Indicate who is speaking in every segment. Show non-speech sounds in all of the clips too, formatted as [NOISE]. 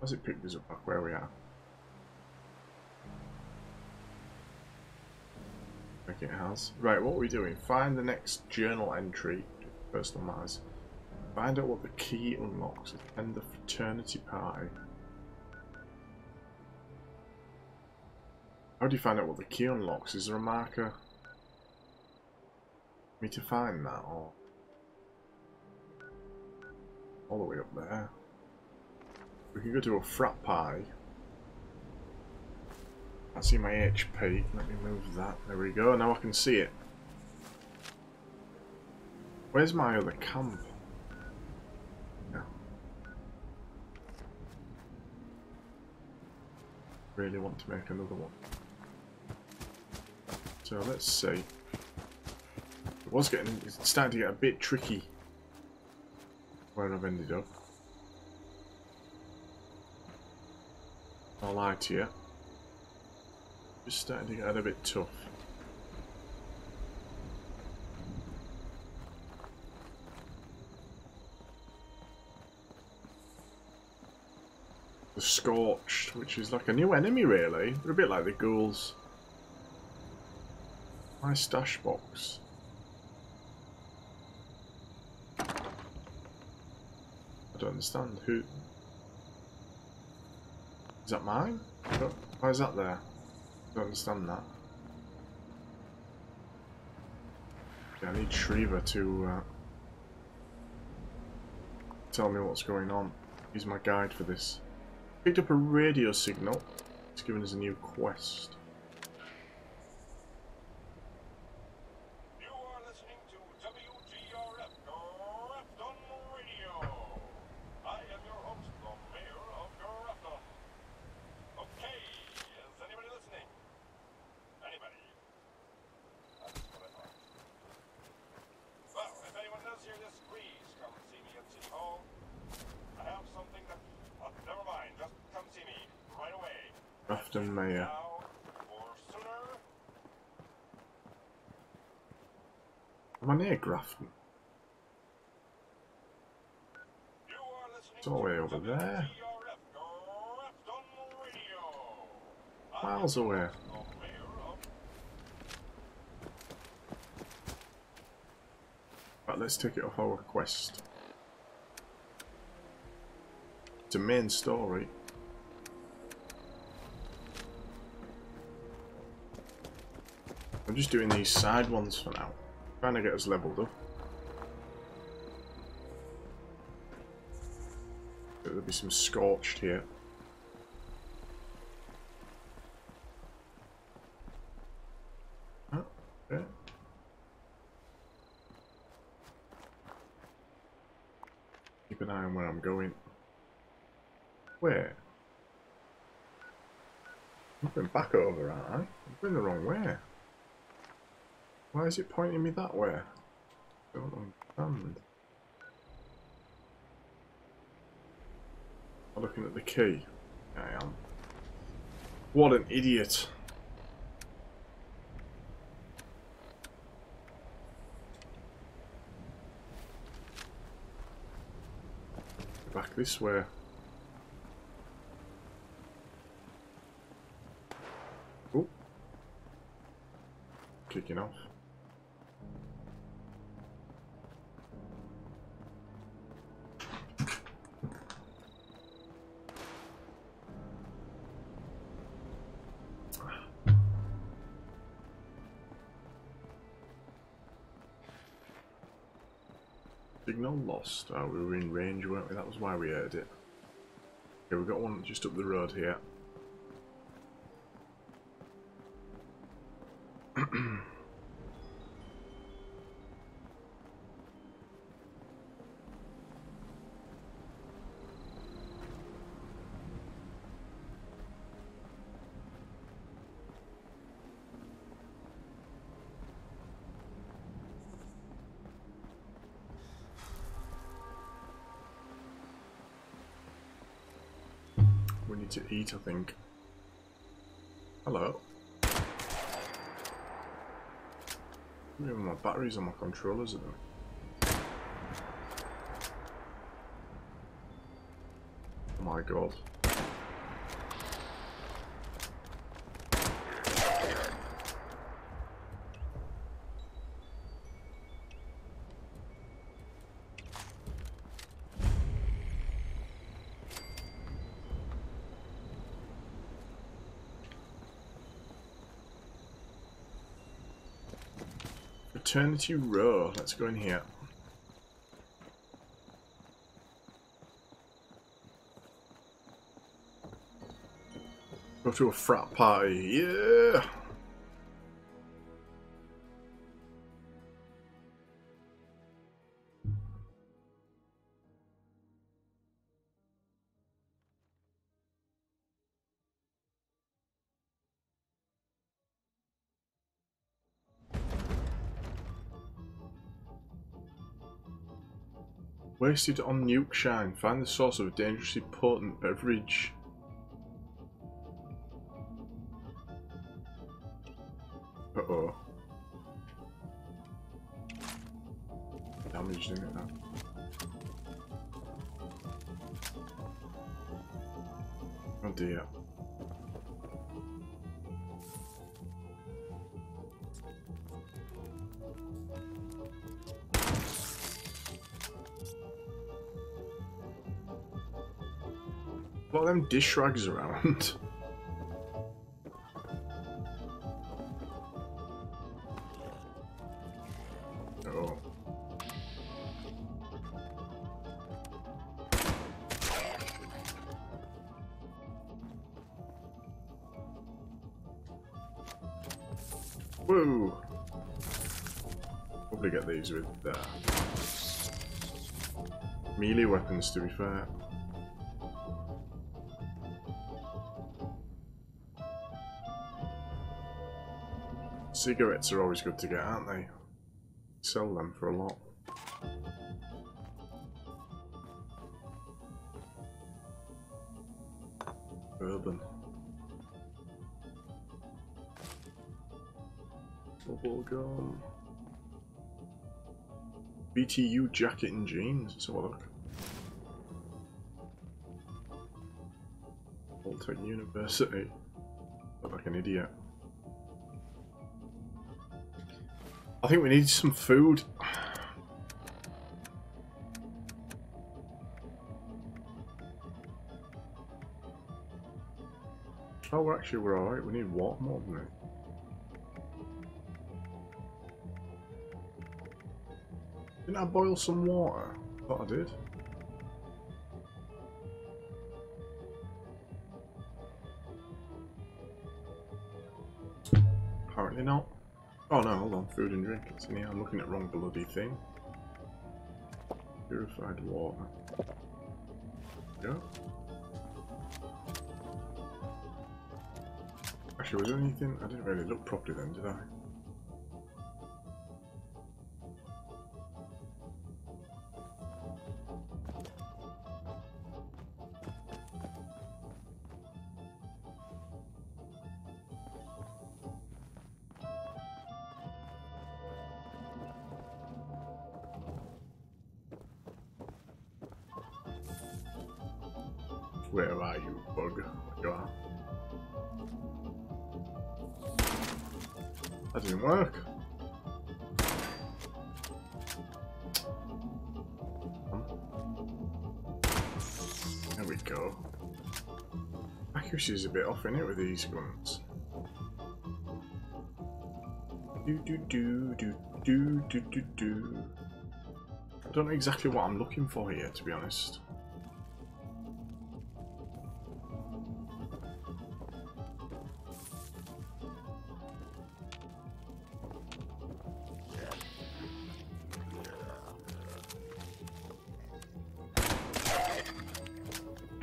Speaker 1: Has it picked us up back where we are? Okay, it has. Right, what are we doing? Find the next journal entry. Personal matters. Find out what the key unlocks. Attend the fraternity party. How do you find out what the key unlocks? Is there a marker? Me to find that or all the way up there. We can go to a frat party. I see my HP. Let me move that. There we go. Now I can see it. Where's my other camp? Yeah. Really want to make another one. So let's see. It was getting, it's starting to get a bit tricky where I've ended up. I'll lie to you. Just starting to get a bit tough. The Scorched, which is like a new enemy really. They're a bit like the ghouls. My stash box. I don't understand. Who... Is that mine? Why is that there? I don't understand that. Okay, I need Shriva to uh, tell me what's going on. He's my guide for this. Picked up a radio signal. It's giving us a new quest. Near Grafton? It's all the way over there. Miles away. Right, let's take it off our quest. It's a main story. I'm just doing these side ones for now. Trying to get us leveled up. There'll be some scorched here. Oh, okay. Keep an eye on where I'm going. Where? I'm going back over, aren't I? I'm going the wrong way. Why is it pointing me that way? I don't understand. I'm looking at the key. I am. What an idiot. Back this way. Kicking off. Lost. Oh, we were in range, weren't we? That was why we heard it. Okay, we've got one just up the road here. [CLEARS THROAT] to eat, I think. Hello. Even my batteries on my controllers are there. Oh my god. Fraternity Row. Let's go in here. Go to a frat party. Yeah! Wasted on Nukashine. Find the source of a dangerously potent beverage. Dish rags around? [LAUGHS] oh. Whoa! Probably get these with uh, melee weapons to be fair. Cigarettes are always good to get, aren't they? Sell them for a lot. Urban. Bubblegum. VTU jacket and jeans. Let's have a look. Vault-Tec University. Look like an idiot. I think we need some food. Oh, we're actually we're alright. We need water more than it. Didn't I boil some water? Thought I did. Apparently not. Oh no, hold on. Food and drink. It's in here. I'm looking at wrong bloody thing. Purified water. Yeah. Actually, was there anything? I didn't really look properly then, did I? Where are you, bug? You are. That didn't work. Hmm. There we go. Accuracy is a bit off in it with these guns. Do do do do do do do do. I don't know exactly what I'm looking for here, to be honest.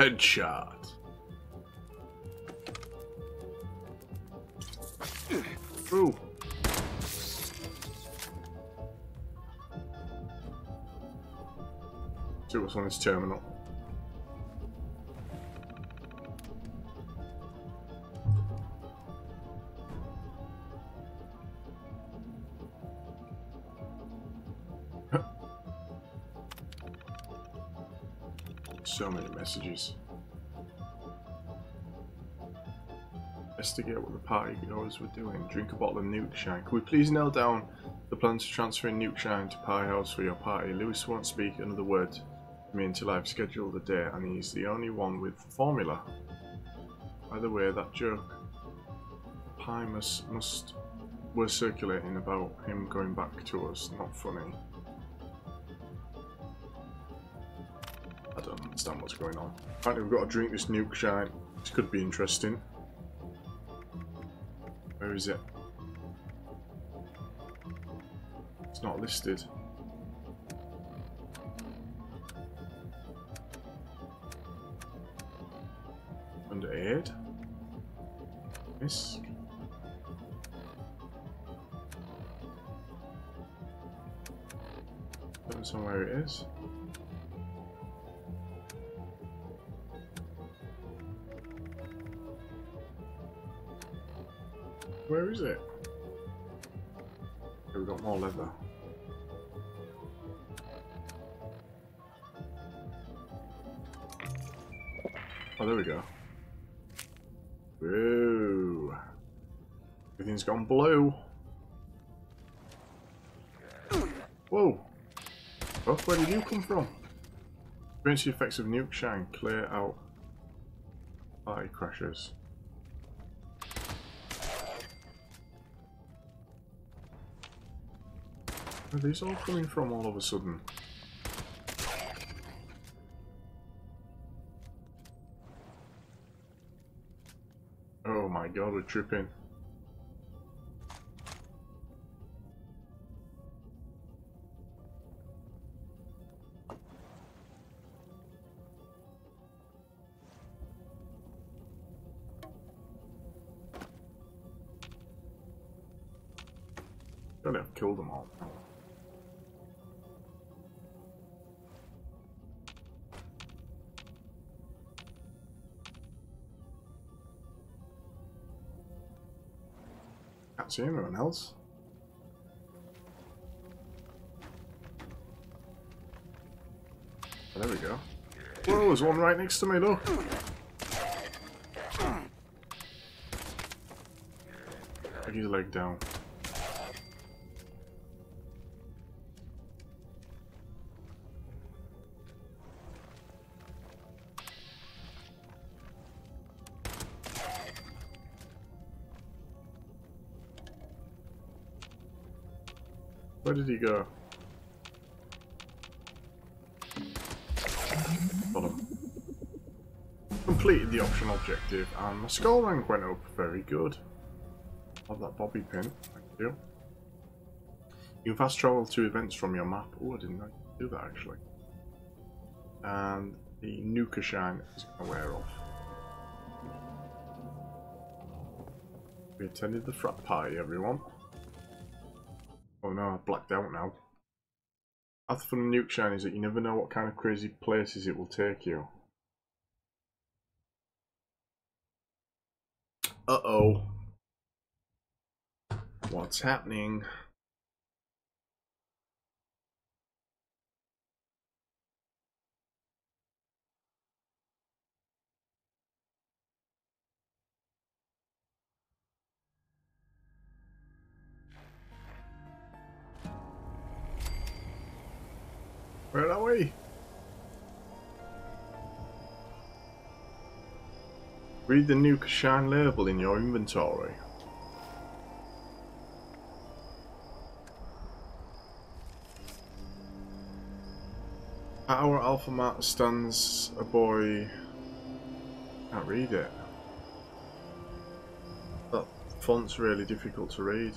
Speaker 1: Headshot. Ooh. See what's on his terminal. Messages. Investigate what the party goers were doing. Drink a bottle of Nukashine. Could we please nail down the plan to transfer Nukashine to Pie House for your party? Lewis won't speak another word to me until I've scheduled a date, and he's the only one with the formula. By the way, that joke, Pie must, must were circulating about him going back to us. Not funny. Understand what's going on. Apparently we've got to drink this Nukashine. This could be interesting. Where is it? It's not listed. Under aid? Yes. Don't know where it is. Where is it? Okay, we got more leather. Oh, there we go. Whoa. Everything's gone blue. Whoa. Oh, where did you come from? Experience the effects of Nukashine. Clear out party crashes. Are these all coming from all of a sudden? Oh my god, we're tripping. Can't see anyone else. Oh, there we go. Whoa, there's one right next to me, look. Put his leg down. Where did he go? Got him. Completed the optional objective and my skull rank went up. Very good. Love that bobby pin. Thank you. You can fast travel to events from your map. Oh, I didn't know you could do that actually. And the Nukashine is going to wear off. We attended the frat party, everyone. Oh no, I've blacked out now. That's the Nukashine is that you never know what kind of crazy places it will take you. Uh-oh. What's happening? Where are we? Read the Nukashine label in your inventory. At our alpha mat stands a boy. Can't read it. That font's really difficult to read.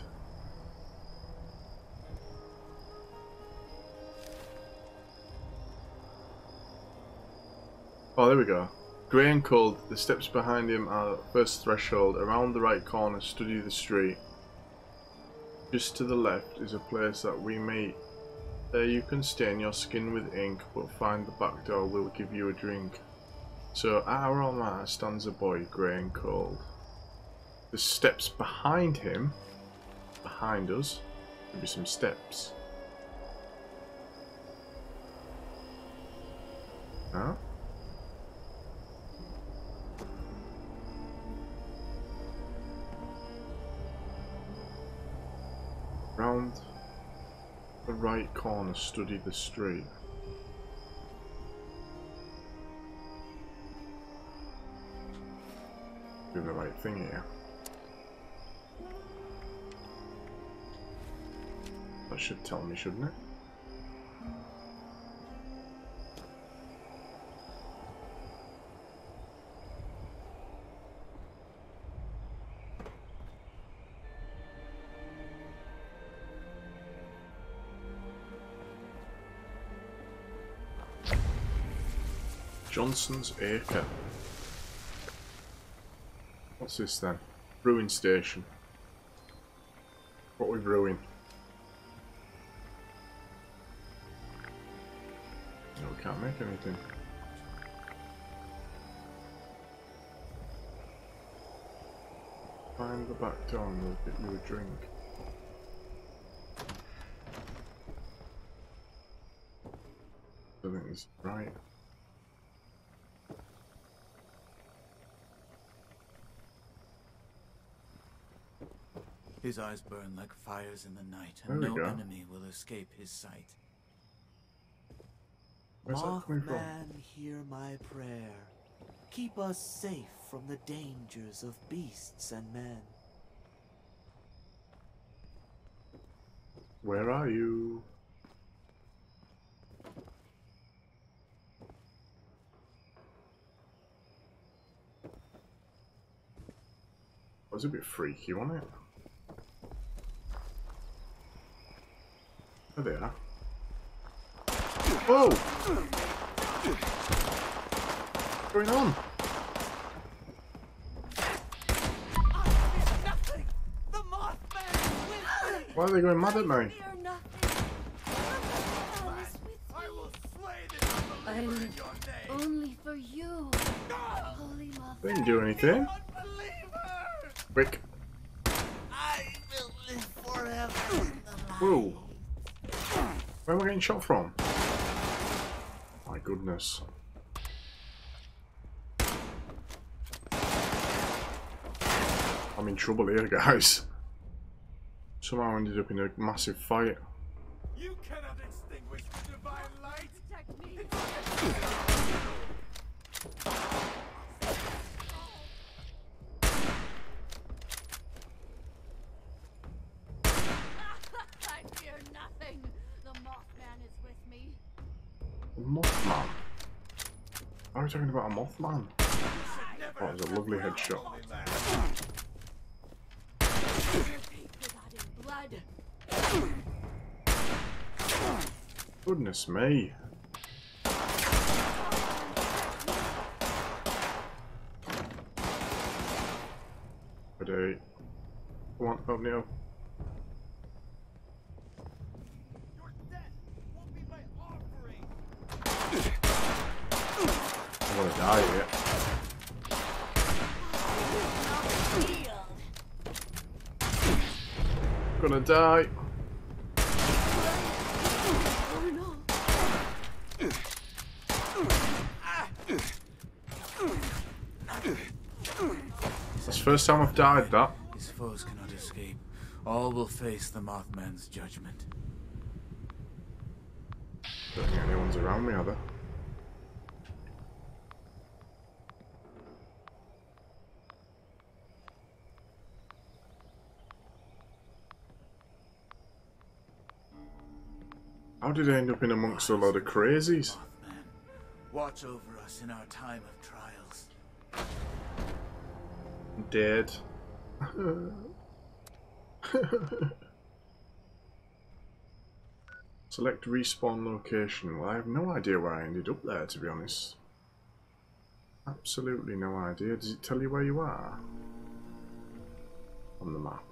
Speaker 1: Oh, there we go. Grey and cold, the steps behind him are first threshold. Around the right corner, study the street. Just to the left is a place that we meet. There you can stain your skin with ink, but find the back door will give you a drink. So at our alma stands a boy, grey and cold. The steps behind him, behind us, maybe some steps. Huh? corner, study the street. Do the right thing here. That should tell me, shouldn't it? Johnson's Acre. What's this then? Brewing station. What we brewing? No, we can't make anything. Find the back door and we'll get you a drink. I think is right.
Speaker 2: His eyes burn like fires in the night, and no
Speaker 1: go.
Speaker 2: enemy will escape his sight.
Speaker 1: Where's?
Speaker 3: Mothman, hear my prayer. Keep us safe from the dangers of beasts and men.
Speaker 1: Where are you? Was a bit freaky, wasn't it? There they are. Whoa! Oh! What's going on?
Speaker 3: Nothing! The Mothman is with me!
Speaker 1: Why are they going mad at me?
Speaker 4: Fear nothing. The Mothman is with
Speaker 2: I
Speaker 4: me.
Speaker 2: will slay this
Speaker 4: I
Speaker 2: unbeliever
Speaker 4: live
Speaker 2: in your name!
Speaker 4: only for you, Holy
Speaker 1: They didn't do anything. Quick.
Speaker 3: I will live forever in the light.
Speaker 1: Whoa. Where am I getting shot from? My goodness. I'm in trouble here, [LAUGHS] guys. Somehow I ended up in a massive fight.
Speaker 2: You cannot extinguish the divine light!
Speaker 4: Protect me. I fear nothing. The Mothman is with me.
Speaker 1: A Mothman. Are we talking about a Mothman? Oh, it was a lovely headshot. Goodness me. Day. Come on, open it up.
Speaker 2: Your death will be my offering!
Speaker 1: I'm gonna die here. Gonna die. That's the first time I've died, that.
Speaker 2: His foes cannot escape. All will face the Mothman's judgment.
Speaker 1: Don't think anyone's around me, are there? How did I end up in amongst a lot of crazies?
Speaker 2: Watch over us in our time of trials.
Speaker 1: Dead. [LAUGHS] Select respawn location. Well, I have no idea where I ended up there, to be honest. Absolutely no idea. Does it tell you where you are? On the map.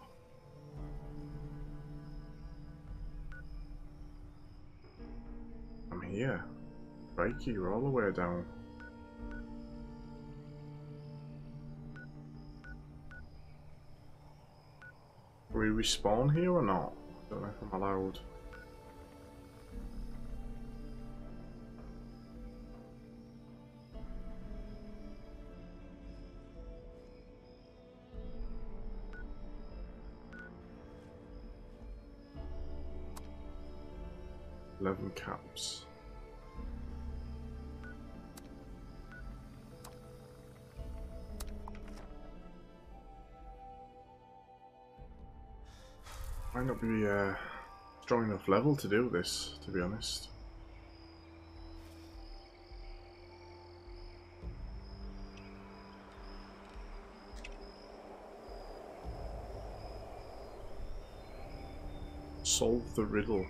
Speaker 1: I'm here. Crikey, you're all the way down. Will we respawn here or not? I don't know if I'm allowed. Eleven caps. Might not be uh, strong enough level to do this, to be honest. Solve the riddle.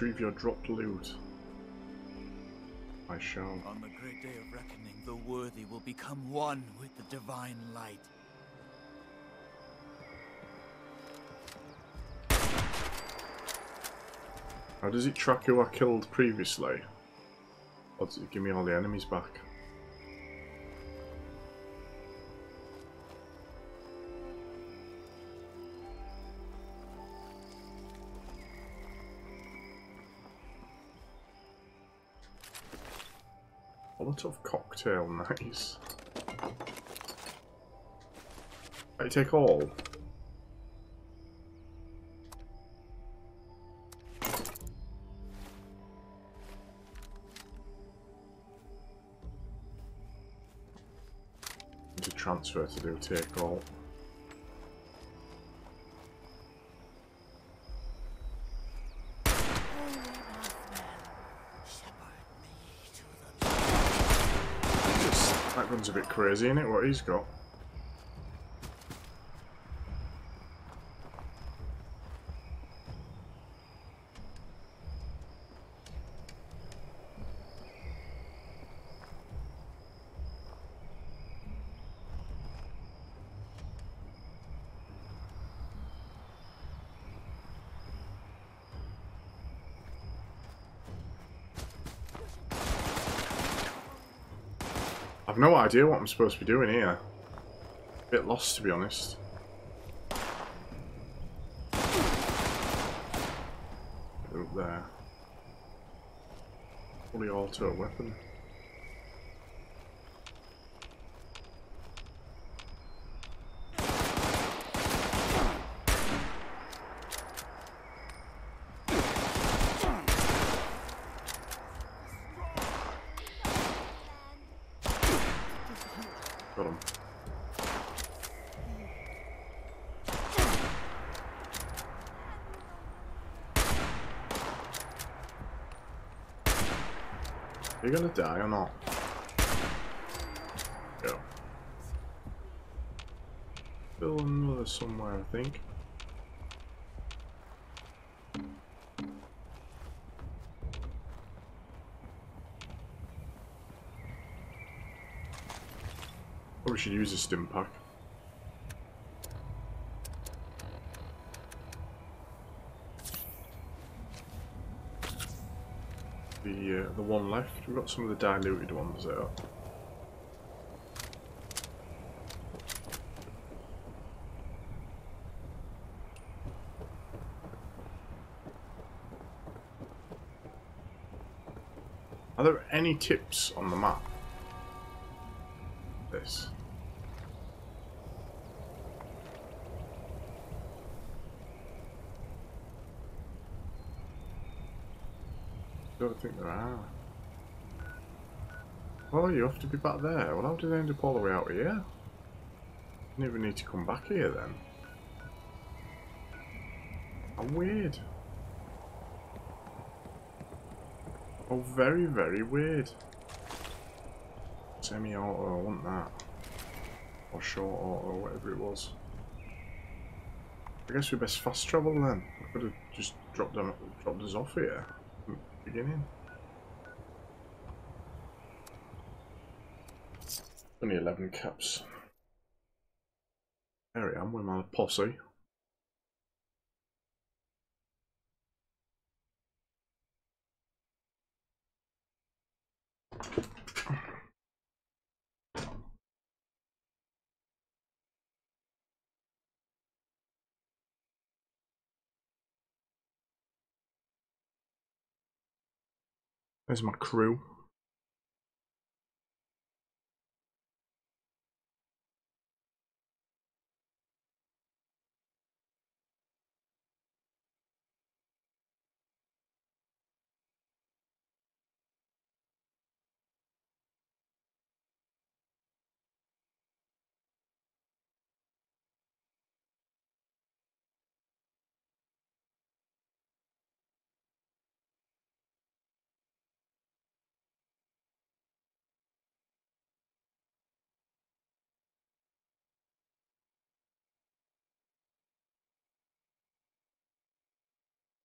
Speaker 1: Retrieve your dropped loot. I shall.
Speaker 2: On the great day of reckoning, the worthy will become one with the divine light.
Speaker 1: How does it track who I killed previously? Or does it give me all the enemies back? Molotov cocktail, [LAUGHS] nice. I take all. to transfer to do take all. A bit crazy, isn't it? What he's got. No idea what I'm supposed to be doing here. Bit lost, to be honest. Up there. Fully auto weapon. Got him. Are you gonna die or not? Go. Still another somewhere, I think. Should use a Stimpak. The uh, the one left. We've got some of the diluted ones there. Are there any tips on the map? This. Don't think there are. Oh, you have to be back there. Well, how did they end up all the way out here? Didn't even need to come back here then. How weird. Oh, very, very weird. Semi-auto, I want that. Or short auto, whatever it was. I guess we best fast travel then. I could have just dropped them, dropped us off here the beginning. Only 11 caps. There I am with my posse. There's my crew.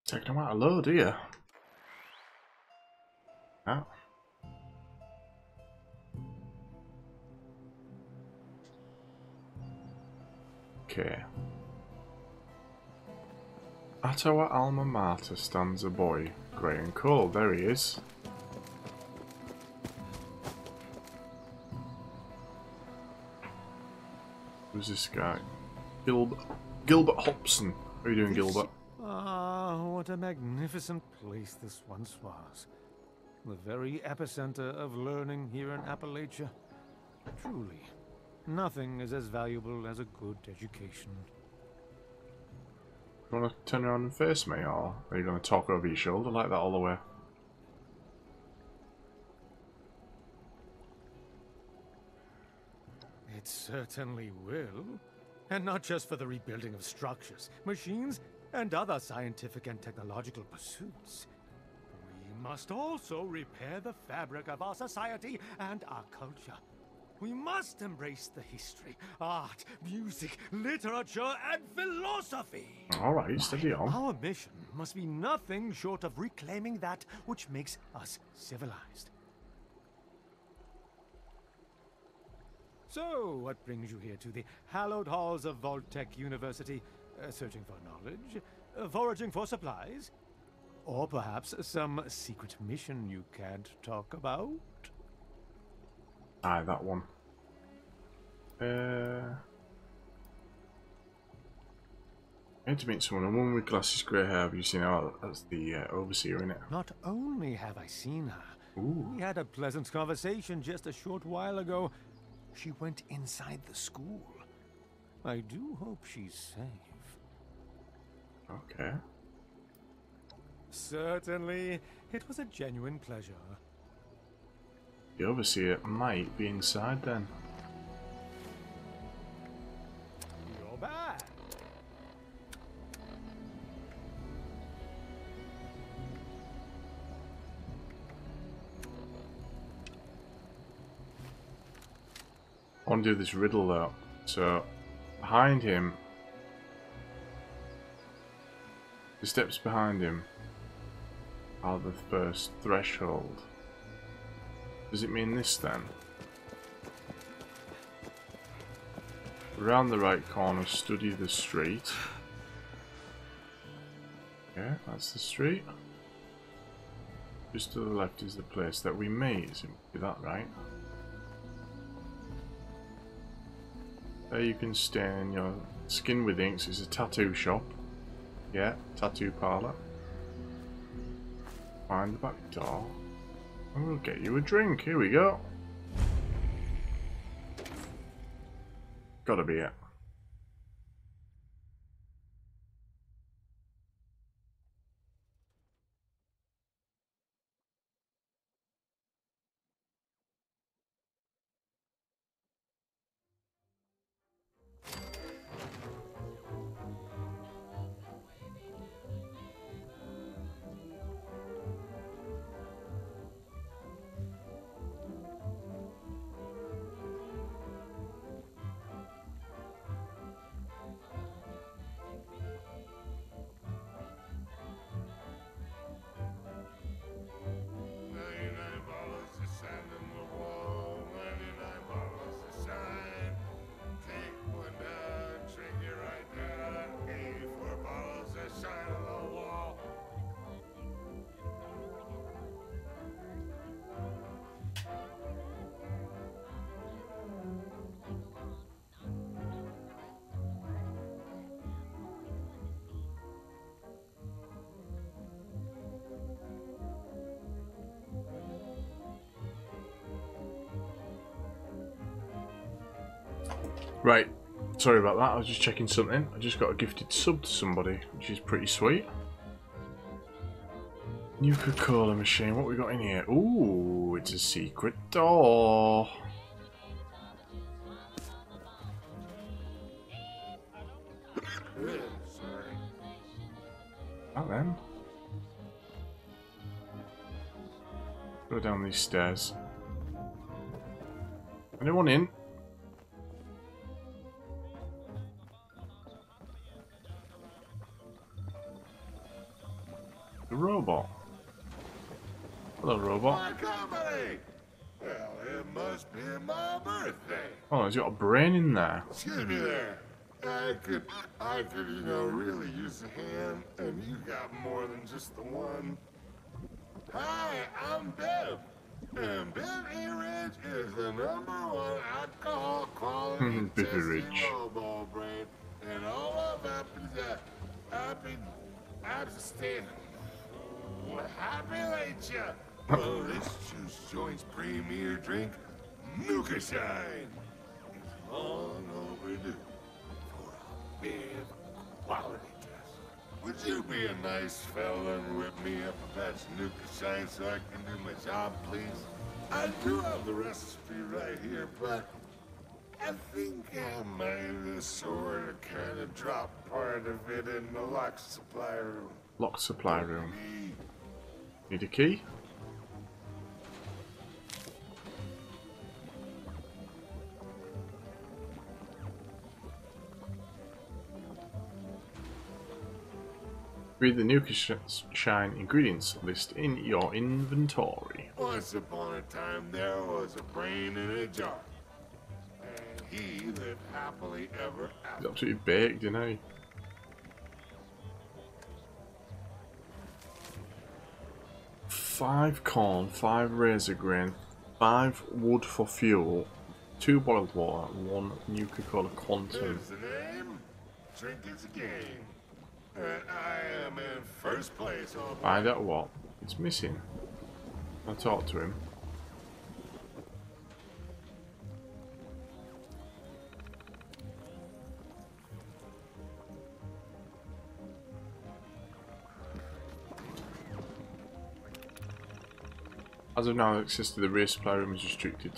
Speaker 1: Taking them out of load here. Ah. Okay. At our alma mater stands a boy, grey and cold. There he is. Who's this guy? Gilbert, Gilbert Hobson. How are you doing, Gilbert?
Speaker 5: Ah, what a magnificent place this once was. The very epicenter of learning here in Appalachia. Truly, nothing is as valuable as a good education.
Speaker 1: You want to turn around and face me, or are you going to talk over your shoulder like that all the way?
Speaker 5: It certainly will. And not just for the rebuilding of structures, machines, and other scientific and technological pursuits. We must also repair the fabric of our society and our culture. We must embrace the history, art, music, literature, and philosophy.
Speaker 1: Alright, steady on.
Speaker 5: Our mission must be nothing short of reclaiming that which makes us civilized. So, what brings you here to the hallowed halls of Vault-Tec University? Uh, searching for knowledge? Uh, foraging for supplies? Or perhaps some secret mission you can't talk about?
Speaker 1: Aye, that one. Uh, I need to meet someone. A woman with glasses, grey hair. Have you seen her? That's the uh, overseer, in it.
Speaker 5: Not only have I seen her,
Speaker 1: Ooh.
Speaker 5: we had a pleasant conversation just a short while ago. She went inside the school. I do hope she's safe.
Speaker 1: Okay.
Speaker 5: Certainly, it was a genuine pleasure.
Speaker 1: The overseer might be inside then.
Speaker 5: You're back.
Speaker 1: I want to do this riddle though. So, behind him, the steps behind him are the first threshold. Does it mean this then? Around the right corner, study the street. Yeah, that's the street. Just to the left is the place that we meet. Is it that right? There you can stain your skin with inks. It's a tattoo shop. Yeah, tattoo parlour. Find the back door. And we'll get you a drink. Here we go. Gotta be it.
Speaker 6: Right.
Speaker 1: Sorry about that. I was just checking something. I just got a gifted sub to somebody, which is pretty sweet. Nuka Cola machine. What we got in here? Ooh, it's a secret door.
Speaker 6: Sorry.
Speaker 1: Then. Go down these stairs. Anyone in? He's got a brain in there.
Speaker 6: Excuse me there. I could, I could, you know, really use a hand, and you got more than just the one. Hi, I'm Biv. And Bev A. Ridge is the number one alcohol quality [LAUGHS] testing
Speaker 1: Ridge.
Speaker 6: lowball brand, and all of. Happy late ya. Well, this juice joint's premier drink, Nukashine, long overdue for a big quality test. Would you be a nice fella and whip me up a batch of Shine so I can do my job, please? I do have the recipe right here, but I think I might have sort of kind of dropped part of it in the lock supply room.
Speaker 1: Locked supply room. Need a key? Read the Nuka Sh- Shine ingredients list in your inventory.
Speaker 6: Once upon a time, there was a brain in a jar. And he lived happily ever
Speaker 1: He's
Speaker 6: after.
Speaker 1: absolutely baked, you know. Five corn, five razor grain, five wood for fuel, two boiled water, one Nuka Cola Quantum.
Speaker 6: There's the name, drink is a game. And I am in first place.
Speaker 1: Find out what it's missing. I'll talk to him. As of now, access to the rear supply room is restricted.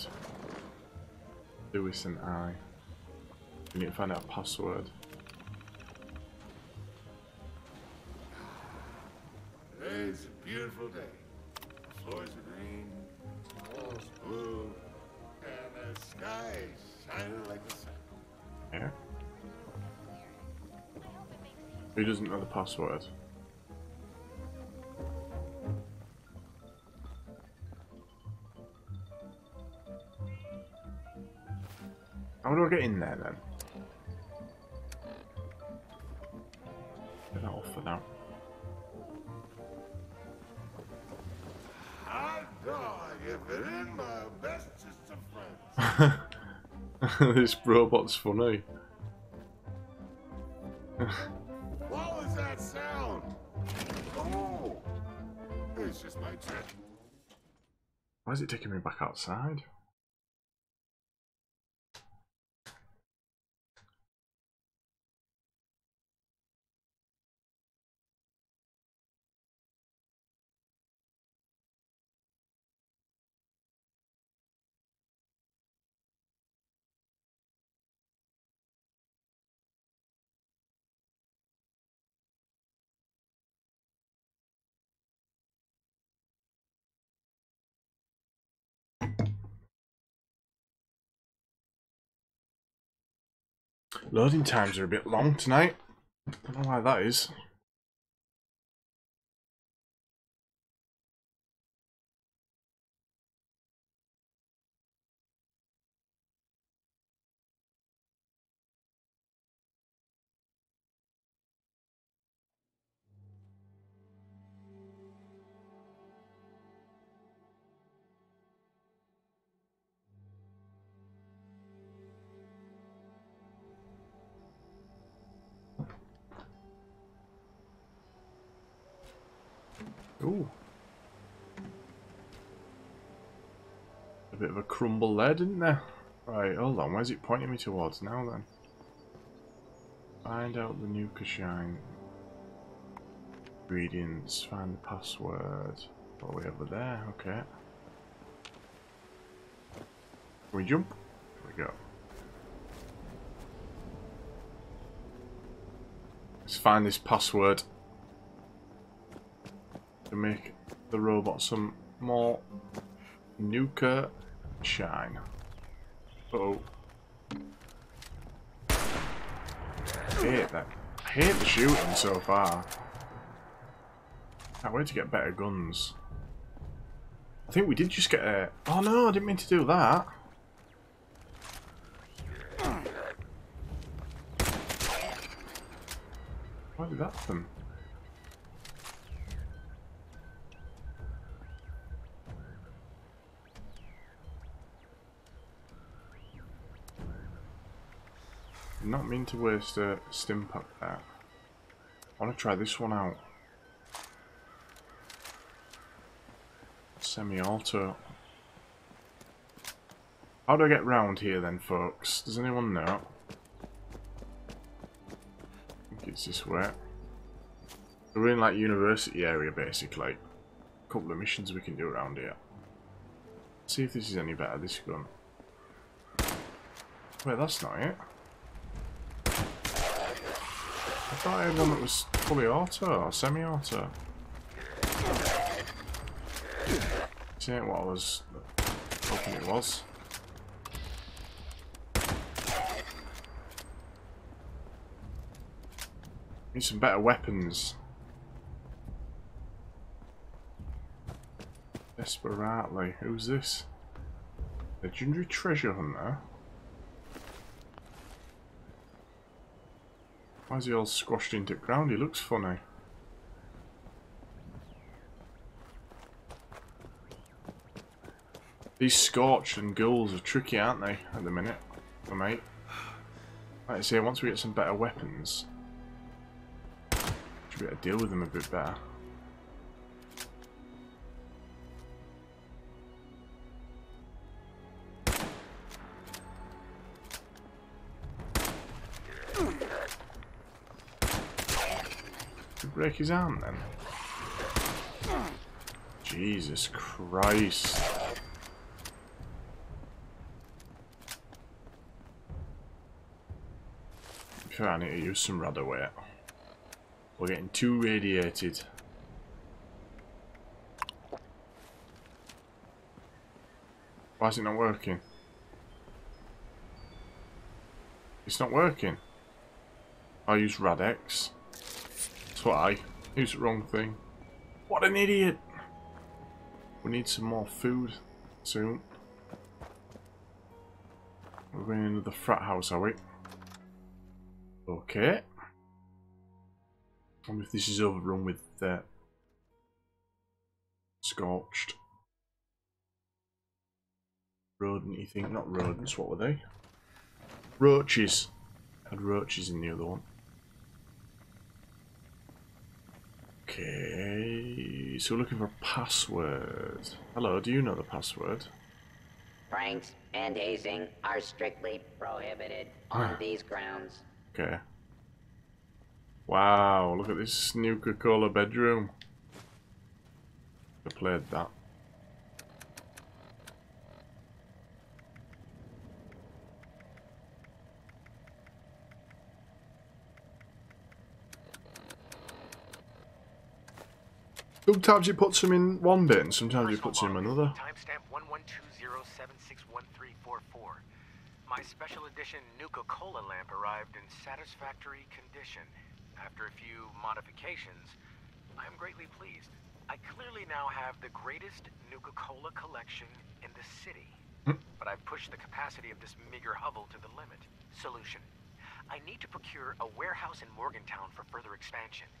Speaker 1: Lewis and I. We need to find out a password.
Speaker 6: Today's a beautiful day. The floors are green, the walls blue, and the sky is shining like the sun.
Speaker 1: Yeah. Who doesn't know the password? How do I get in there then?
Speaker 6: Dog, if it ain't my bestest of friends. [LAUGHS]
Speaker 1: this robot's funny.
Speaker 6: What was that sound? Oh, it's just my trick.
Speaker 1: Why is it taking me back outside? Loading times are a bit long tonight. I Don't know why that is. Bit of a crumble there, didn't there? Right, hold on. Where's it pointing me towards now then? Find out the Nukashine. Ingredients. Find the password. All the way over there. Okay. Can we jump? Here we go. Let's find this password to make the robot some more Nuka shine. Oh. I hate that. I hate the shooting so far. Can't wait to get better guns. I think we did just get a... Oh no, I didn't mean to do that. Why did that happen? Mean to waste a Stimpak there. I want to try this one out. Semi-auto. How do I get round here then, folks? Does anyone know? I think it's this way. We're in like university area basically. A couple of missions we can do around here. see if this is any better, this gun. Wait, that's not it. I thought I had one that was fully auto or semi-auto. This ain't what I was hoping it was. Need some better weapons. Desperately. Who's this? Legendary treasure hunter? Why is he all squashed into the ground? He looks funny. These Scorch and ghouls are tricky, aren't they, at the minute, for mate? Like I say, once we get some better weapons, we should be able to deal with them a bit better. Break his arm then? Jesus Christ. I need to use some RadAway. We're getting too radiated. Why is it not working? It's not working. I use Rad-X. That's what I use the wrong thing. What an idiot! We need some more food soon. We're going into the frat house, are we? Okay. And if this is overrun with uh, scorched rodent, you think? Not rodents, what were they? Roaches. Had roaches in the other one. Okay, so we're looking for a password. Hello, do you know the password?
Speaker 7: Pranks and hazing are strictly prohibited on ah. these grounds.
Speaker 1: Okay. Wow, look at this Nuka-Cola bedroom. I played that. Sometimes he puts them in one bin, sometimes he puts them in another.
Speaker 8: Timestamp 1120761344. My special edition Nuka-Cola lamp arrived in satisfactory condition. After a few modifications, I am greatly pleased. I clearly now have the greatest Nuka-Cola collection in the city. Hmm. but I've pushed the capacity of this meager hovel to the limit. Solution. I need to procure a warehouse in Morgantown for further expansion.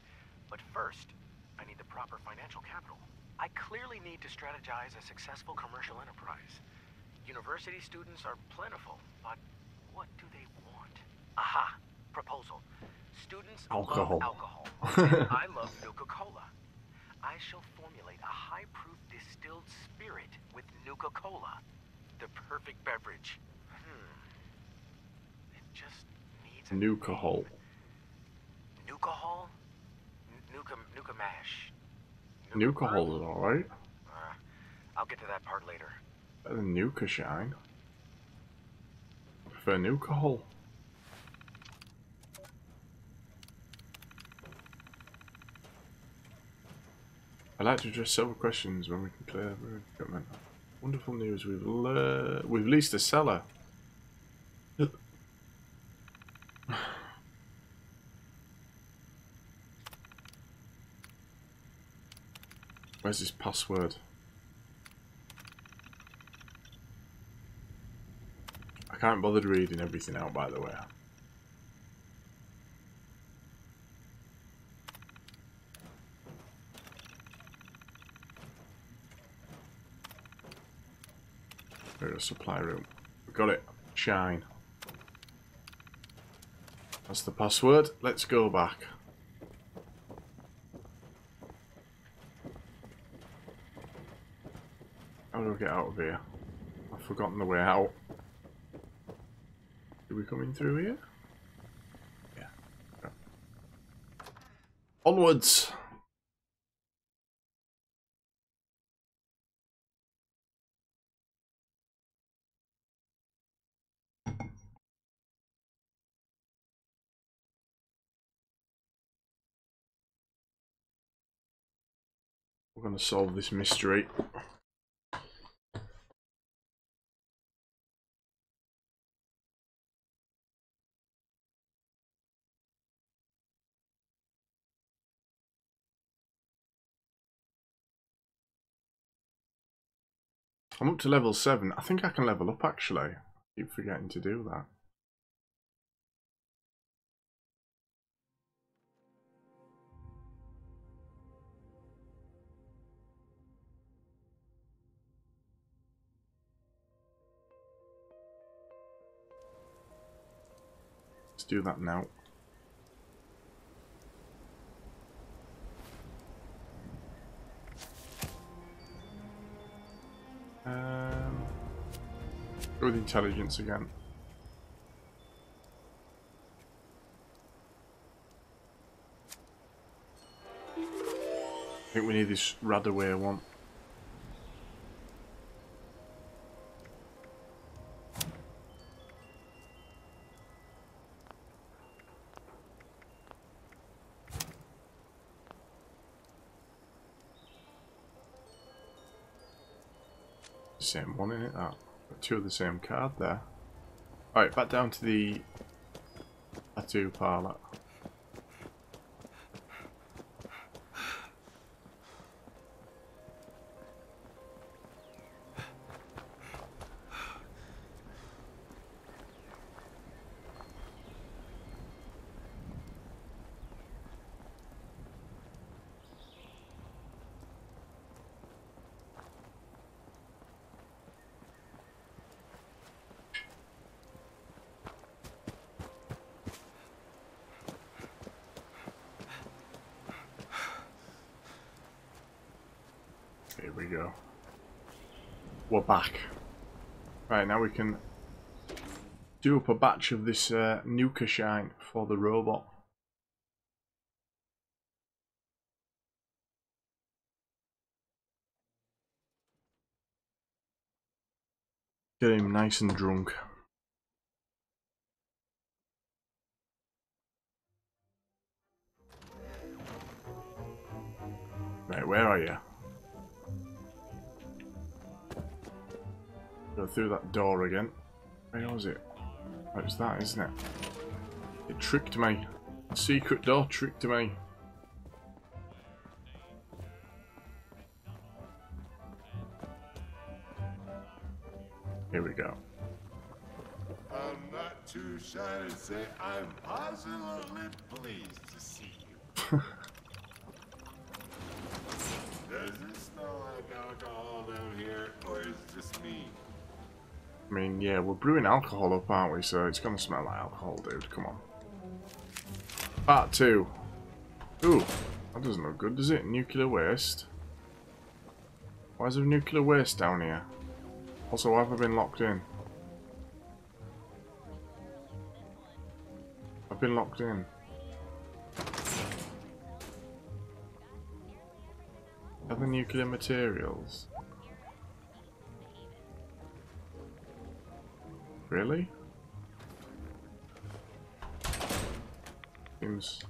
Speaker 8: But first, I need the proper financial capital. I clearly need to strategize a successful commercial enterprise. University students are plentiful, but what do they want? Aha! Proposal. Students
Speaker 1: Alcohol.
Speaker 8: love alcohol. [LAUGHS] I love Nuka-Cola. I shall formulate a high-proof distilled spirit with Nuka-Cola. The perfect beverage. Hmm. It just needs a
Speaker 1: Nuka-Hole.
Speaker 8: Nuka-Hole? Nuka, Nuka Mash.
Speaker 1: Nuka-Hole is alright.
Speaker 8: Uh, I'll get to that part later.
Speaker 1: Better than Nukashine. I prefer Nuka-Hole. I'd like to address several questions when we can clear the equipment. Wonderful news, we've le we've leased a cellar. Where's his password? I can't bother reading everything out, by the way. There's a supply room. Got it. Shine. That's the password. Let's go back. How do I get out of here? I've forgotten the way out. Are we coming through here? Yeah. Onwards! We're going to solve this mystery. I'm up to level 7. I think I can level up actually. Keep forgetting to do that. Let's do that now. Um, go with intelligence again. I think we need this Radaway one. Oh, two of the same card there. Alright, back down to the tattoo parlour. Go. We're back. Right, now we can do up a batch of this uh, Nukashine for the robot. Get him nice and drunk. Right, where are you? Go through that door again. Where was it? Oh, it's that, isn't it? It tricked me. Secret door tricked me. Here we go.
Speaker 6: I'm not too shy to say I'm positively pleased to see you. [LAUGHS] Does it smell like alcohol down here, or is it just me?
Speaker 1: I mean, yeah, we're brewing alcohol up, aren't we? So it's gonna smell like alcohol, dude. Come on. Part two. Ooh, that doesn't look good, does it? Nuclear waste. Why is there nuclear waste down here? Also, why have I been locked in? I've been locked in. Other nuclear materials. Really? Seems...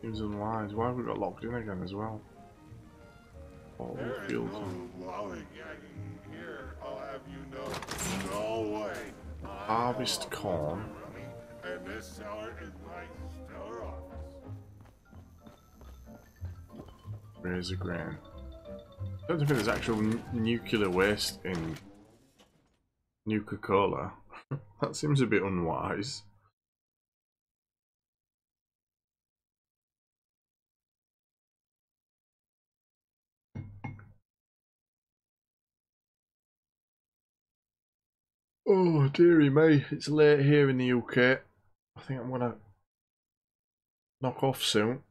Speaker 1: Seems unwise. Why have we got locked in again as well? All
Speaker 6: There
Speaker 1: the
Speaker 6: is no lollygagging here. I'll have you know. No way.
Speaker 1: Harvest corn.
Speaker 6: And this cellar is my stellar office.
Speaker 1: Razor grain. I don't think there's actual nuclear waste in Nuka Cola. [LAUGHS] that seems a bit unwise. Oh, dearie me, it's late here in the UK. I think I'm gonna knock off soon.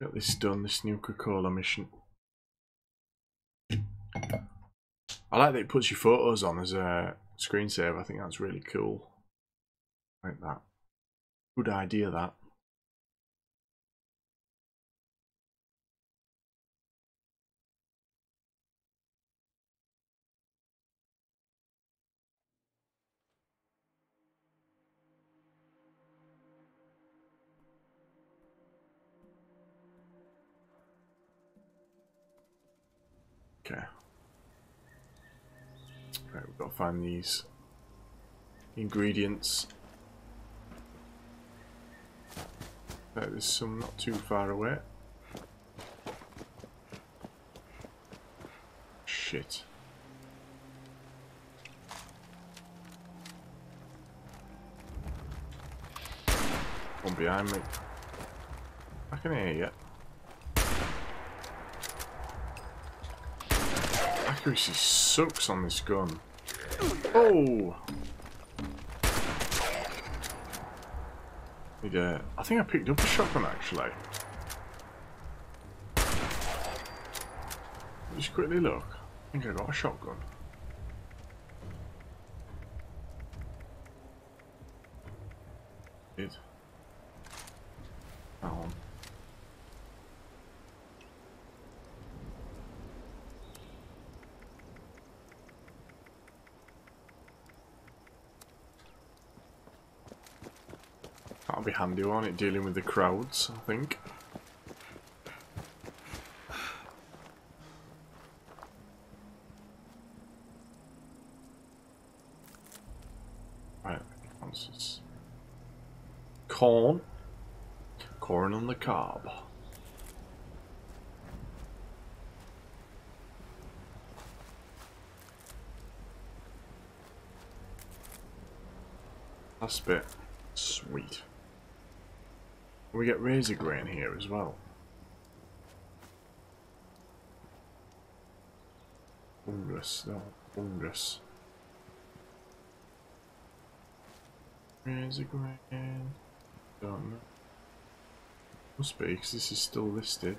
Speaker 1: Get this done, this Nuka Cola mission. I like that it puts your photos on as a screensaver. I think that's really cool. I Like that. Good idea, that. Okay. Right, we've got to find these ingredients. Right, there's some not too far away. Shit. One behind me. I can hear you. Accuracy sucks on this gun. Oh! A, I think I picked up a shotgun actually. Just quickly look. I think I got a shotgun. Did. That one. Handy, won't it? Dealing with the crowds, I think. Right, this? Corn. Corn on the cob. Last bit. Sweet. We get razor grain here as well. Fungus, no, fungus. Razor grain. Don't know. Must be, because this is still listed.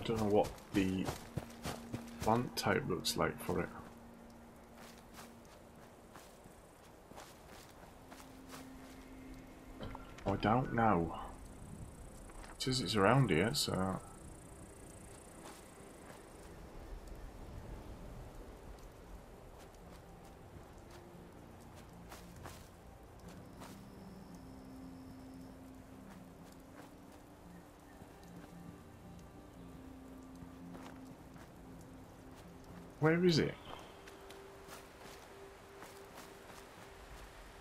Speaker 1: I don't know what the plant type looks like for it. I don't know. It says it's around here, so... Where is it?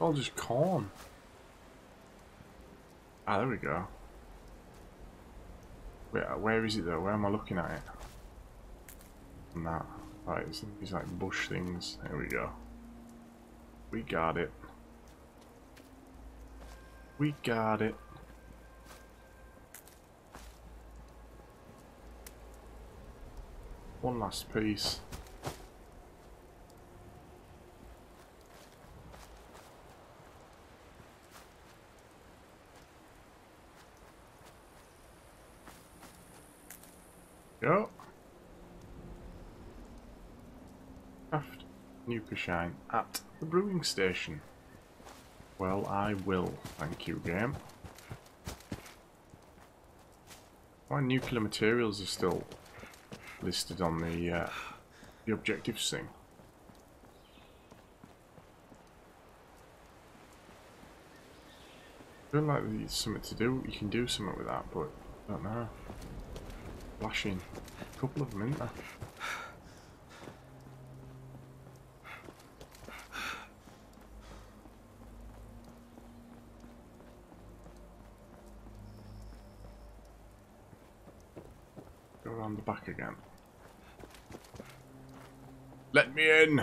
Speaker 1: Oh, All just corn. Ah, there we go. Where, where is it though? Where am I looking at it? That. Right, it's these like bush things. There we go. We got it. We got it. One last piece. Go. Craft Shine at the brewing station. Well, I will, thank you, game. Why nuclear materials are still listed on the uh, the objectives thing? I feel like there's something to do. You can do something with that, but I don't know. Flashing. A couple of them, isn't around the back again. Let me in!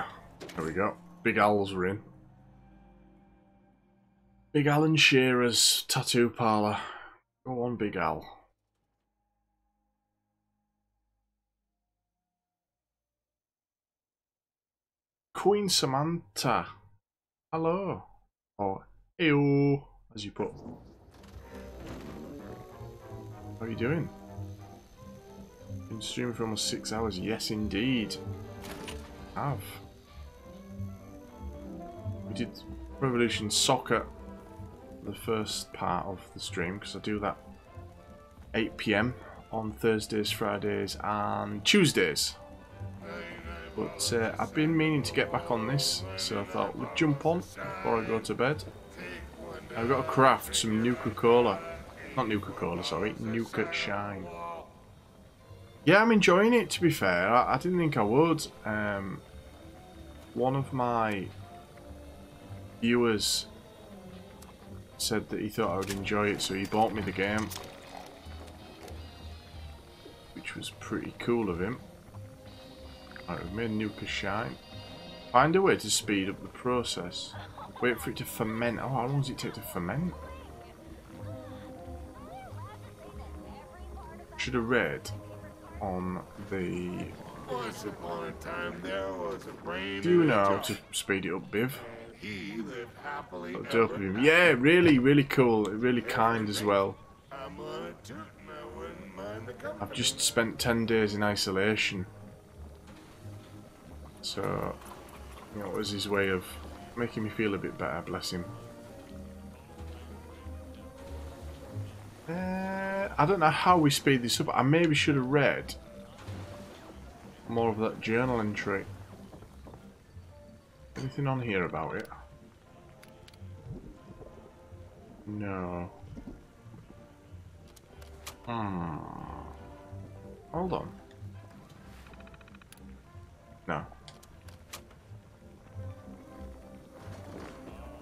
Speaker 1: There we go. Big Al's are in. Big Alan Shearer's tattoo parlour. Go on, Big Al. Queen Samantha. Hello. Or heyo, as you put. How are you doing? Been streaming for almost six hours. Yes, indeed. Have. We did Revolution Soccer, the first part of the stream, because I do that 8 pm on Thursdays, Fridays, and Tuesdays. But uh, I've been meaning to get back on this, so I thought we'd jump on before I go to bed. I've got to craft some Nuka Cola. Not Nuka Cola, sorry, Nukashine. Yeah, I'm enjoying it, to be fair. I, I didn't think I would. Um, one of my viewers said that he thought I would enjoy it, so he bought me the game. Which was pretty cool of him. Alright, we've made Nukashine. Find a way to speed up the process. Wait for it to ferment. Oh, how long does it take to ferment? Should have read on the...
Speaker 6: Once upon a time there was a brain
Speaker 1: Do you
Speaker 6: and a
Speaker 1: know how to speed it up, Biv?
Speaker 6: He lived happily ever
Speaker 1: dopamine. Yeah, really, really cool. Really kind as well.
Speaker 6: I'm on a toot and I wouldn't mind the company.
Speaker 1: I've just spent 10 days in isolation. So, you know, it was his way of making me feel a bit better, bless him. Uh, I don't know how we speed this up. I maybe should have read more of that journal entry. Anything on here about it? No. Hmm. Hold on. No.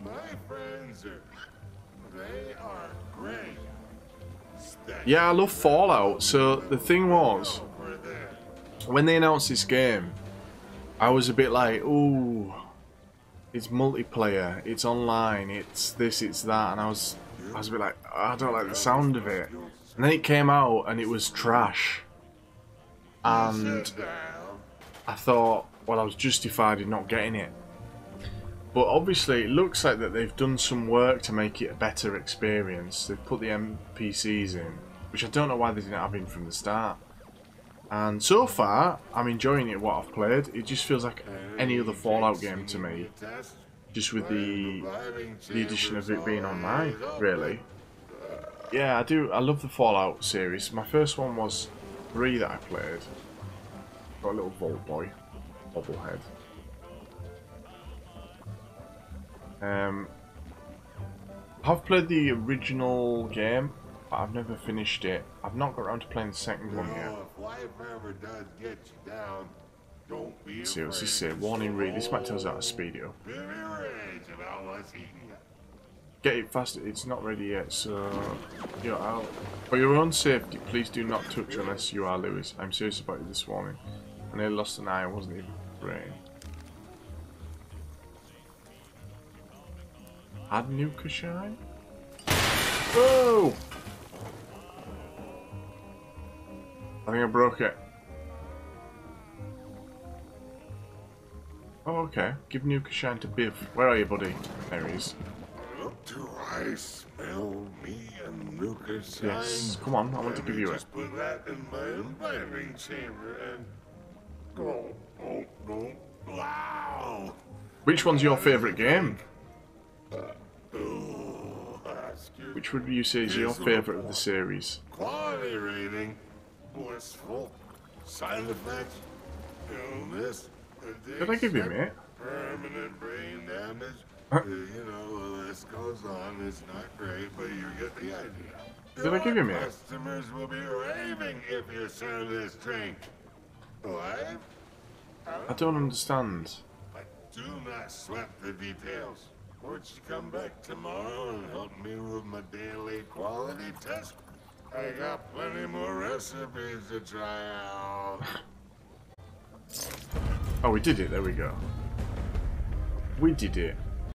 Speaker 6: My friends are, they are great.
Speaker 1: Yeah, I love Fallout. So the thing was, when they announced this game, I was a bit like, ooh, it's multiplayer, it's online, it's this, it's that, and I was, I was a bit like, I don't like the sound of it. And then it came out and it was trash. And I thought, well, I was justified in not getting it. But obviously, it looks like that they've done some work to make it a better experience. They've put the NPCs in, which I don't know why they didn't have in from the start. And so far, I'm enjoying it. What I've played, it just feels like any other Fallout game to me, just with the the addition of it being online. Really, yeah, I do. I love the Fallout series. My first one was three that I played. Got a little Vault Boy, bobblehead. Um, I've played the original game, but I've never finished it. I've not got around to playing the second one yet.
Speaker 6: If life ever does get you down, don't be
Speaker 1: See what's this say? Warning read. This might tell us how to speed it up.
Speaker 6: Be your age about what's eating you.
Speaker 1: Get it faster. It's not ready yet, so you're out. For your own safety, please do not touch unless you are Lewis. I'm serious about this morning. I nearly lost an eye. I wasn't even brain. Add Nukashine? Oh! I think I broke it. Oh, okay. Give Nukashine to Biv. Where are you, buddy? There he is.
Speaker 6: Do I smell me and?
Speaker 1: Yes. Come on, I want to give you it.
Speaker 6: put that in my chamber and go. Oh, no. Wow.
Speaker 1: Which one's your favourite game?
Speaker 6: Excuse
Speaker 1: Which would you say is your favourite of the series?
Speaker 6: Quality rating, blissful, side effects, illness,
Speaker 1: Did I give you,
Speaker 6: addiction,
Speaker 1: mate?
Speaker 6: Permanent brain damage.
Speaker 1: Huh?
Speaker 6: Uh, you know, the list goes on. It's not great, but you get the idea.
Speaker 1: Did I give you,
Speaker 6: Your
Speaker 1: mate?
Speaker 6: Customers will be raving if you serve this drink.
Speaker 1: I don't understand.
Speaker 6: But do not sweat the details. Won't you come back tomorrow and help me with my daily quality test? I got plenty more recipes to try out.
Speaker 1: Oh, we did it. There we go. We did it.